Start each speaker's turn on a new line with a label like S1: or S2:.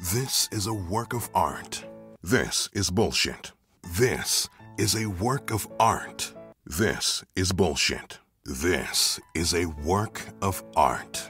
S1: This is a work of art. This is bullshit. This is a work of art. This is bullshit. This is a work of art.